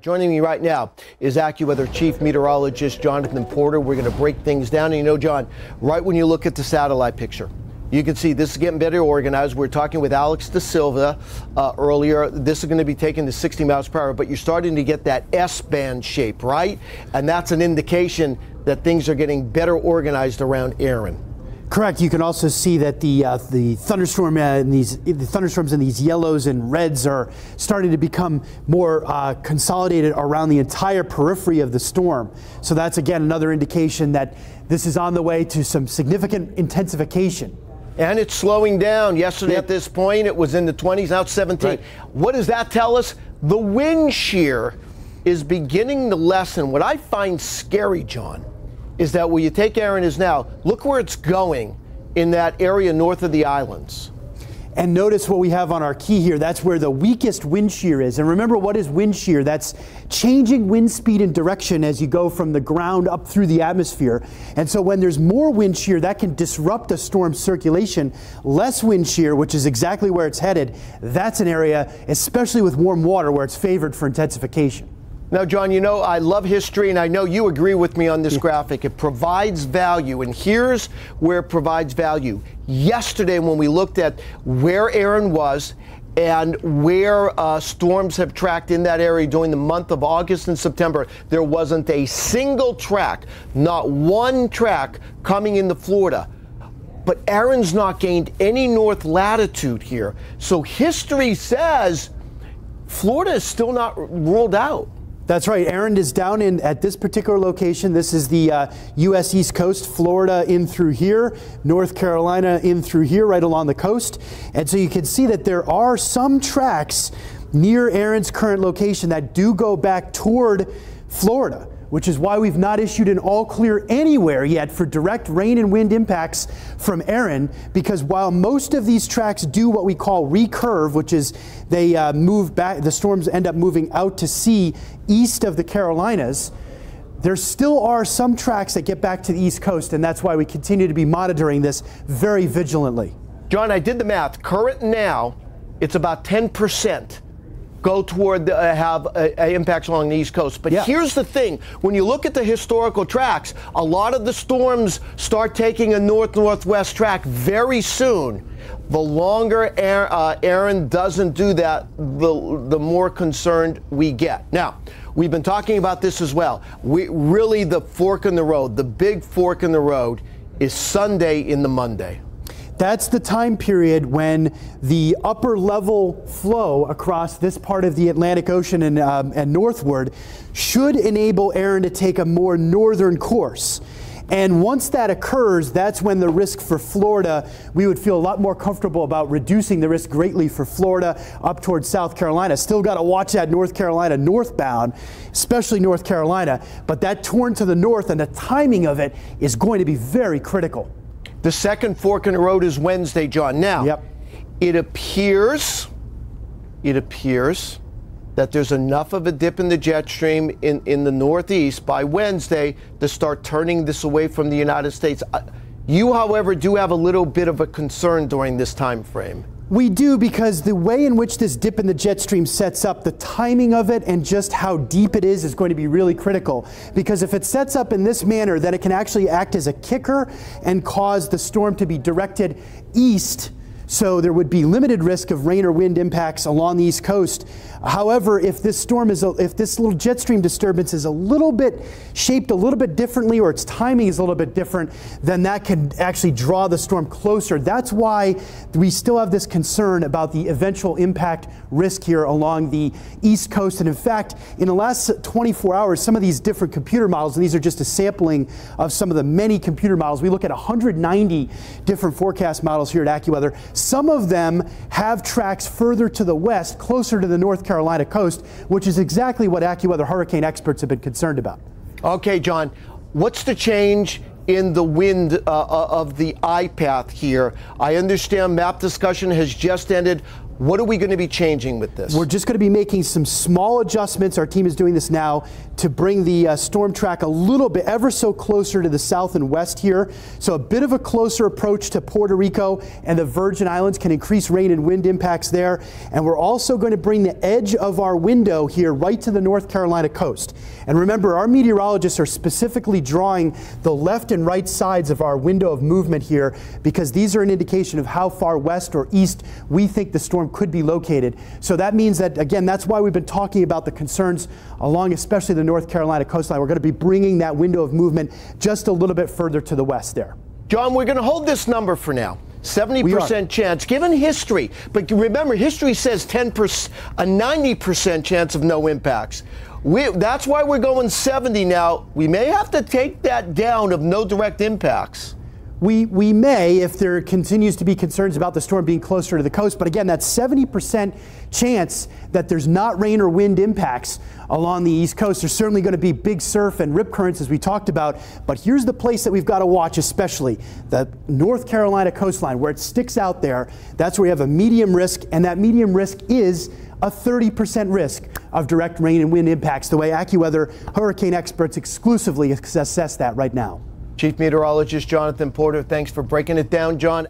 Joining me right now is AccuWeather Chief Meteorologist Jonathan Porter. We're going to break things down. And you know, John, right when you look at the satellite picture, you can see this is getting better organized. We are talking with Alex DaSilva uh, earlier. This is going to be taken to 60 miles per hour, but you're starting to get that S band shape, right? And that's an indication that things are getting better organized around Erin. Correct. You can also see that the uh, the thunderstorm uh, these the thunderstorms in these yellows and reds are starting to become more uh, consolidated around the entire periphery of the storm. So that's again another indication that this is on the way to some significant intensification. And it's slowing down. Yesterday at this point it was in the 20s, now it's 17. Right. What does that tell us? The wind shear is beginning to lessen. What I find scary, John, is that where you take Erin is now, look where it's going in that area north of the islands. And notice what we have on our key here. That's where the weakest wind shear is. And remember, what is wind shear? That's changing wind speed and direction as you go from the ground up through the atmosphere. And so when there's more wind shear, that can disrupt a storm circulation. Less wind shear, which is exactly where it's headed, that's an area, especially with warm water, where it's favored for intensification. Now, John, you know, I love history, and I know you agree with me on this graphic. It provides value, and here's where it provides value. Yesterday, when we looked at where Erin was and where uh, storms have tracked in that area during the month of August and September, there wasn't a single track, not one track coming into Florida. But Erin's not gained any north latitude here. So history says Florida is still not ruled out. That's right. Erin is down in at this particular location. This is the uh, U.S. East Coast, Florida in through here, North Carolina in through here, right along the coast. And so you can see that there are some tracks near Erin's current location that do go back toward Florida which is why we've not issued an all clear anywhere yet for direct rain and wind impacts from Erin, because while most of these tracks do what we call recurve, which is they uh, move back, the storms end up moving out to sea east of the Carolinas, there still are some tracks that get back to the East Coast, and that's why we continue to be monitoring this very vigilantly. John, I did the math. Current now, it's about 10 percent go toward the, uh, have uh, impacts along the East Coast. But yeah. here's the thing when you look at the historical tracks, a lot of the storms start taking a north northwest track very soon. The longer uh, Erin doesn't do that, the, the more concerned we get. Now, we've been talking about this as well. We really the fork in the road, the big fork in the road is Sunday in the Monday. That's the time period when the upper level flow across this part of the Atlantic Ocean and, um, and northward should enable Erin to take a more northern course. And once that occurs, that's when the risk for Florida, we would feel a lot more comfortable about reducing the risk greatly for Florida up towards South Carolina. Still got to watch that North Carolina northbound, especially North Carolina. But that turn to the north and the timing of it is going to be very critical. The second fork in the road is Wednesday, John. Now, yep. it appears, it appears that there's enough of a dip in the jet stream in, in the Northeast by Wednesday to start turning this away from the United States. Uh, you, however, do have a little bit of a concern during this time frame. We do because the way in which this dip in the jet stream sets up, the timing of it and just how deep it is is going to be really critical. Because if it sets up in this manner, then it can actually act as a kicker and cause the storm to be directed east so there would be limited risk of rain or wind impacts along the East Coast. However, if this storm is, a, if this little jet stream disturbance is a little bit shaped a little bit differently or its timing is a little bit different, then that can actually draw the storm closer. That's why we still have this concern about the eventual impact risk here along the East Coast. And in fact, in the last 24 hours, some of these different computer models, and these are just a sampling of some of the many computer models, we look at 190 different forecast models here at AccuWeather. Some of them have tracks further to the west, closer to the North Carolina coast, which is exactly what AccuWeather hurricane experts have been concerned about. Okay, John, what's the change in the wind uh, uh of the eye path here? I understand map discussion has just ended. What are we going to be changing with this? We're just going to be making some small adjustments. Our team is doing this now to bring the uh, storm track a little bit, ever so closer to the south and west here. So a bit of a closer approach to Puerto Rico and the Virgin Islands can increase rain and wind impacts there. And we're also going to bring the edge of our window here right to the North Carolina coast. And remember, our meteorologists are specifically drawing the left and right sides of our window of movement here because these are an indication of how far west or east we think the storm could be located. So that means that, again, that's why we've been talking about the concerns along especially the North Carolina coastline. We're going to be bringing that window of movement just a little bit further to the west there. John, we're going to hold this number for now. 70% chance, given history. But remember, history says 10%, a 90% chance of no impacts. We, that's why we're going 70 now. We may have to take that down of no direct impacts. We, we may if there continues to be concerns about the storm being closer to the coast. But again, that 70% chance that there's not rain or wind impacts along the East Coast. There's certainly going to be big surf and rip currents as we talked about. But here's the place that we've got to watch, especially the North Carolina coastline where it sticks out there. That's where we have a medium risk, and that medium risk is a 30% risk of direct rain and wind impacts, the way AccuWeather hurricane experts exclusively assess that right now. Chief Meteorologist Jonathan Porter, thanks for breaking it down, John.